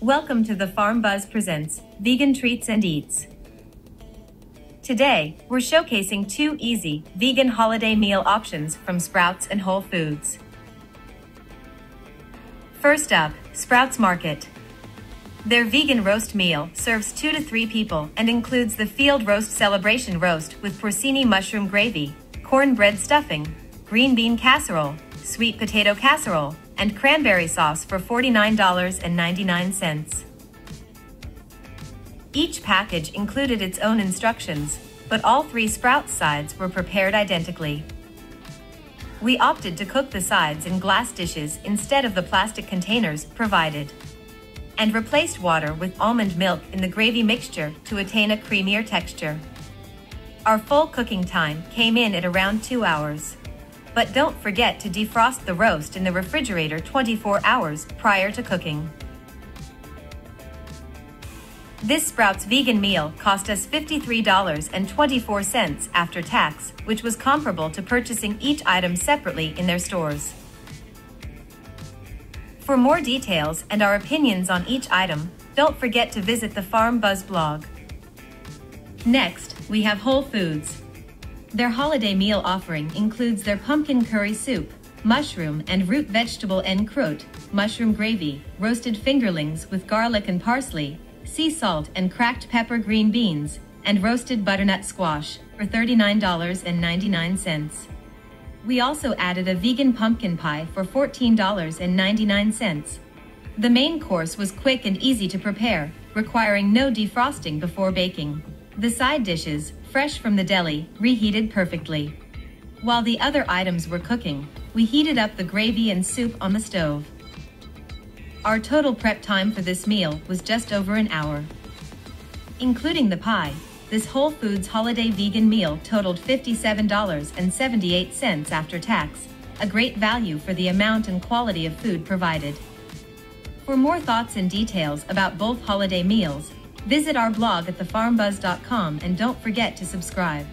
Welcome to the Farm Buzz Presents Vegan Treats and Eats. Today, we're showcasing two easy vegan holiday meal options from Sprouts and Whole Foods. First up, Sprouts Market. Their vegan roast meal serves two to three people and includes the field roast celebration roast with porcini mushroom gravy, cornbread stuffing, green bean casserole, sweet potato casserole, and cranberry sauce for $49.99. Each package included its own instructions, but all three Sprouts sides were prepared identically. We opted to cook the sides in glass dishes instead of the plastic containers provided, and replaced water with almond milk in the gravy mixture to attain a creamier texture. Our full cooking time came in at around 2 hours. But don't forget to defrost the roast in the refrigerator 24 hours prior to cooking. This Sprouts vegan meal cost us $53.24 after tax, which was comparable to purchasing each item separately in their stores. For more details and our opinions on each item, don't forget to visit the Farm Buzz blog. Next, we have Whole Foods. Their holiday meal offering includes their pumpkin curry soup, mushroom and root vegetable en croute, mushroom gravy, roasted fingerlings with garlic and parsley, sea salt and cracked pepper green beans, and roasted butternut squash for $39.99. We also added a vegan pumpkin pie for $14.99. The main course was quick and easy to prepare, requiring no defrosting before baking. The side dishes, fresh from the deli, reheated perfectly. While the other items were cooking, we heated up the gravy and soup on the stove. Our total prep time for this meal was just over an hour. Including the pie, this Whole Foods holiday vegan meal totaled $57.78 after tax, a great value for the amount and quality of food provided. For more thoughts and details about both holiday meals, Visit our blog at thefarmbuzz.com and don't forget to subscribe.